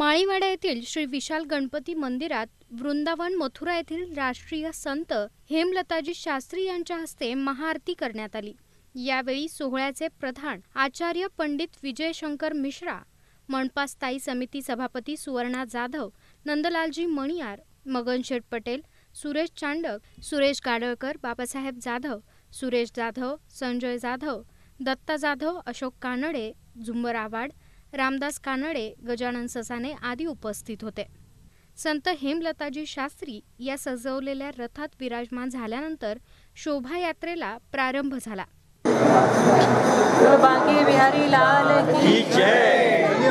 माळीवाडा येथील श्री विशाल गणपती मंदिरात वृंदावन मथुरा येथील राष्ट्रीय संत हेमलताजी शास्त्री यांच्या हस्ते महाआरती करण्यात आली. यावेळी सोहळ्याचे प्रधान आचार्य पंडित विजयशंकर मिश्रा मनपा स्थायी समिती सभापती सुवर्णा जाधव नंदलालजी मणियार मगनशेठ पटेल सुरेश चांडक सुरेश गाडळकर बाबासाहेब जाधव सुरेश जाधव संजय जाधव दत्ता जाधव अशोक कानडे झुंबर आवाड रामदास कानडे गजानन ससाने आदी उपस्थित होते. संत हेमलताजी शास्त्री या सजवलेल्या रथात विराजमान झाल्यानंतर शोभायात्रेला प्रारंभ झाला. बिहारी लाल की चलिए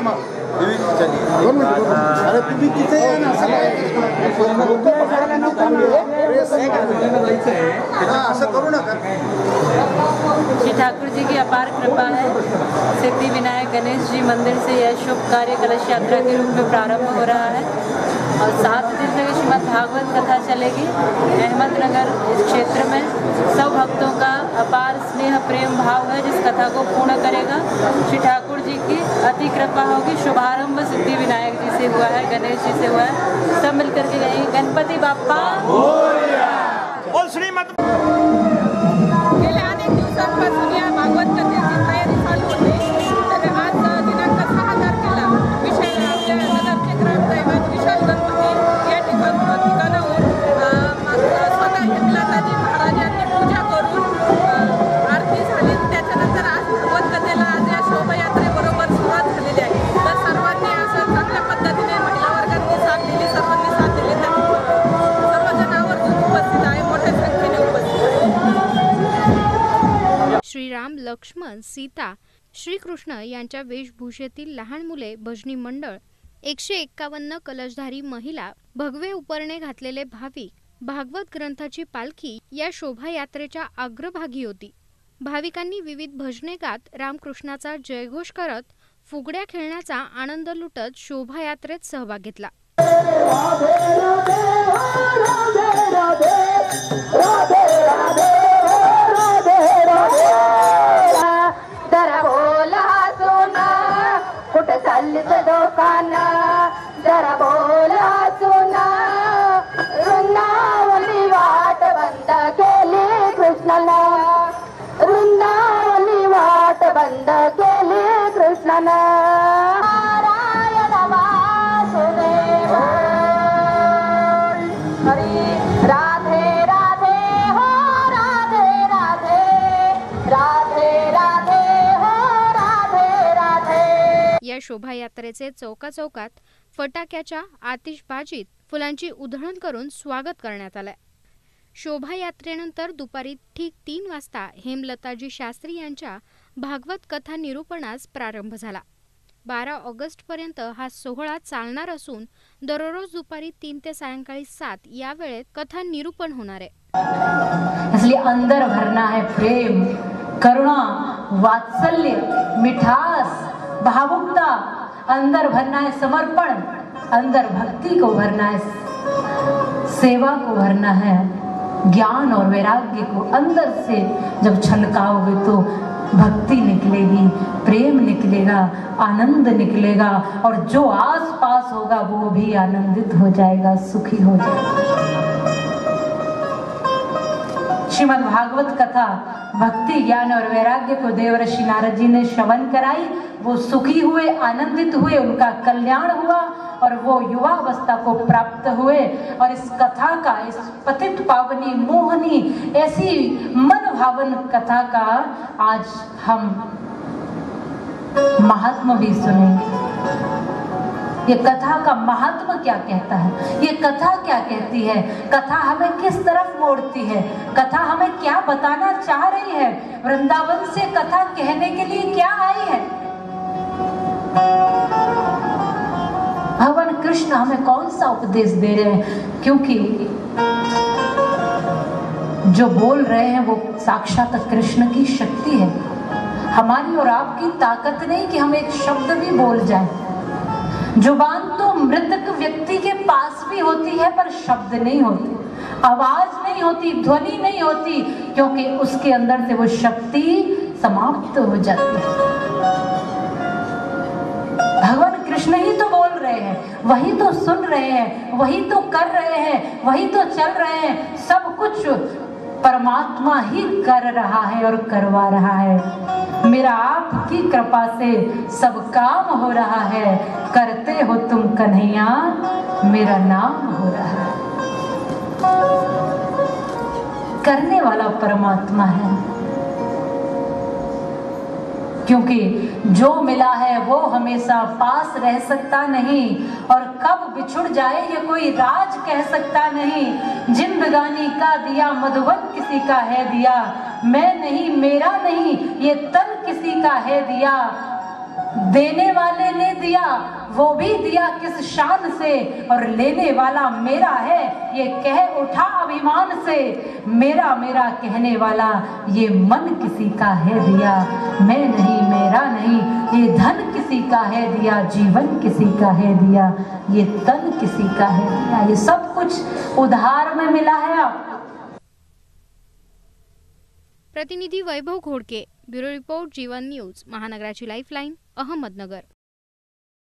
श्री ठाकुर जी की अपार कृपा है। सिद्धि विनायक गणेश जी मंदिर से यह शुभ कार्य कलश यात्रा के रूप में प्रारंभ हो रहा है। और सात दिन तक श्रीमद भागवत कथा चलेगी। अहमदनगर इस क्षेत्र में। सब भक्तों का अपार स्नेह, प्रेम, भाव है, जिस कथा को पूर्ण करेगा। श्री ठाकुर जी की अति कृपा होगी। शुभारंभ सिद्धि विनायक जी से हुआ है, गणेश जी से हुआ है। सब मिलकर के गणपति बापा बोल श्रीमद लक्ष्मण सीता श्रीकृष्ण यांच्या वेशभूषेतील लहान मुले भजनी मंडळ एकशे एक्कावन्न कलशधारी महिला भगवे उपरणे घातलेले भाविक भागवत ग्रंथाची पालखी या शोभायात्रेच्या अग्रभागी होती. भाविकांनी विविध भजने गात रामकृष्णाचा जयघोष करत फुगड्या खेळण्याचा आनंद लुटत शोभायात्रेत सहभाग घेतला. शोभायात्रेचे चौकाचौकात फटाक्याच्या आतिषबाजीत फुलांची उधळण करून स्वागत करण्यात आलंय. शोभायात्रेनंतर दुपारी ठीक तीन वाजता हेमलताजी शास्त्री यांच्या भागवत कथा निरूपणास प्रारंभ झाला. बारा ऑगस्ट पर्यंत हा सोहळा चालणार असून दररोज दुपारी तीन ते सायंकाळी सात या वेळेत कथा निरूपण होणार आहे. असली अंदर भरना है प्रेम करुणा वात्सल्य मिठास. भावुकता, अंदर भरना है समर्पण, अंदर भक्ति को भरना है, सेवा को भरना है, ज्ञान और वैराग्य को अंदर से जब छलकाओगे तो भक्ति निकलेगी, प्रेम निकलेगा, आनंद निकलेगा और जो आस पास होगा वो भी आनंदित हो जाएगा, सुखी हो जाएगा। श्रीमद् भागवत कथा भक्ति, ज्ञान और वैराग्य को देवऋषि नारद जी ने श्रवण कराई। वो सुखी हुए, आनंदित हुए, उनका कल्याण हुआ और वो युवा अवस्था को प्राप्त हुए। और इस कथा का, इस पतित पावनी, मोहनी, ऐसी मन भावन कथा का आज हम महात्मा भी सुनेंगे। ये कथा का महात्मा क्या कहता है? ये कथा क्या कहती है? कथा हमें किस तरफ़ मोड़ती है? कथा हमें क्या बताना चाह रही है? वृंदावन से कथा कहने के लिए क्या आई है? भगवान कृष्ण हमें कौन सा उपदेश दे रहे हैं? क्योंकि जो बोल रहे हैं वो साक्षात कृष्ण की शक्ति है। हमारी और आपकी ताकत नहीं कि हम एक शब्द भी बोल जाएँ। ज़ुबान तो मृतक व्यक्ति के पास भी होती है, पर शब्द नहीं होते। आवाज़ नहीं होती, ध्वनि नहीं होती, क्योंकि उसके अंदर से वो शक्ति समाप्त हो जाती है। भगवान कृष्ण ही तो बोल रहे हैं, वही तो सुन रहे हैं, वही तो कर रहे हैं, वही तो चल रहे हैं, सब कुछ परमात्मा ही कर रहा है और करवा रहा है। मेरा आपकी कृपा से सब काम हो रहा है। करते हो तुम कन्हैया, मेरा नाम हो रहा है। करने वाला परमात्मा है। क्योंकि जो मिला है वो हमेशा पास रह सकता नहीं। और कब बिछुड़ जाए ये कोई राज कह सकता नहीं। जिंदगानी का दिया मधुबन किसी का है दिया, मैं नहीं, मेरा नहीं, ये तन किसी का है दिया। देने वाले ने दिया, वो भी दिया किस शान से? और लेने वाला मेरा है, ये कह उठा अभिमान से। मेरा मेरा कहने वाला, ये मन किसी का है दिया? मैं नहीं, मेरा नहीं, ये धन किसी का है दिया? जीवन किसी का है दिया? ये तन किसी का है दिया? ये सब कुछ उधार में मिला है आप। प्रतिनिधी Vaibhav Ghodke, bureau report, Jeevan news, महानगराची lifeline Ahmednagar.